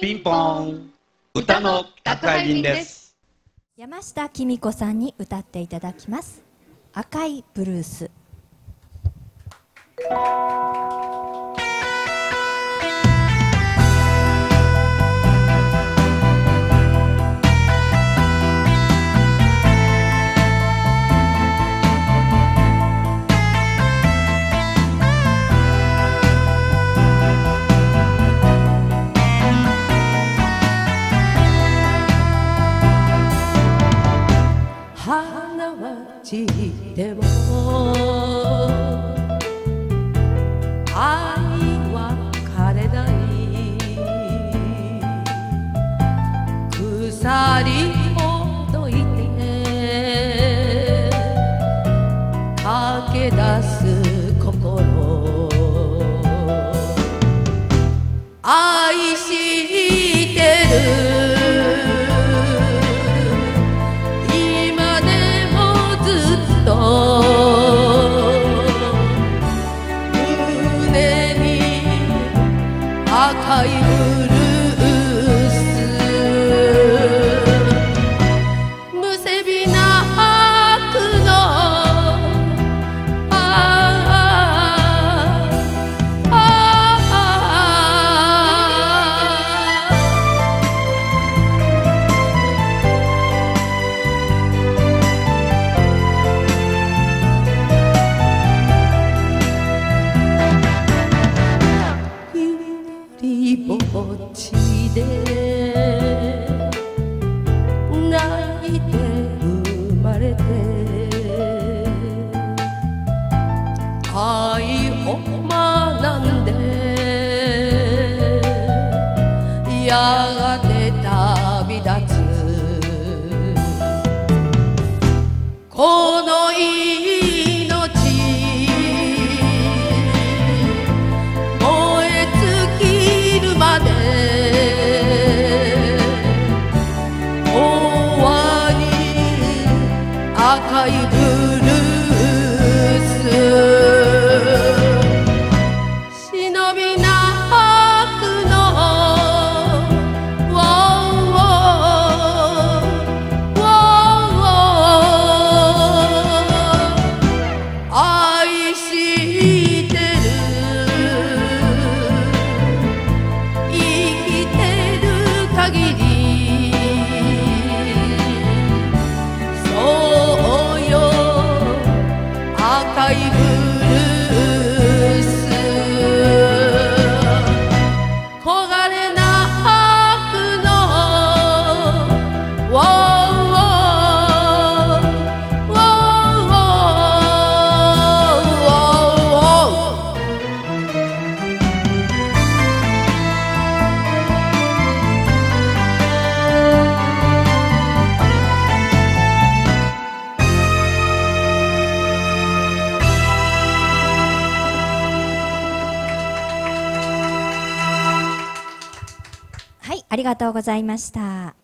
ピンポン。歌の宅配便です。山下紀美子さんに歌っていただきます。赤いブルース。は散っても愛は枯れない腐りほどいて駆け出す心愛し赤いを学んで。やがて旅立つ。この命燃え尽きるまで。終わり。赤いブルー。赤いありがとうございました。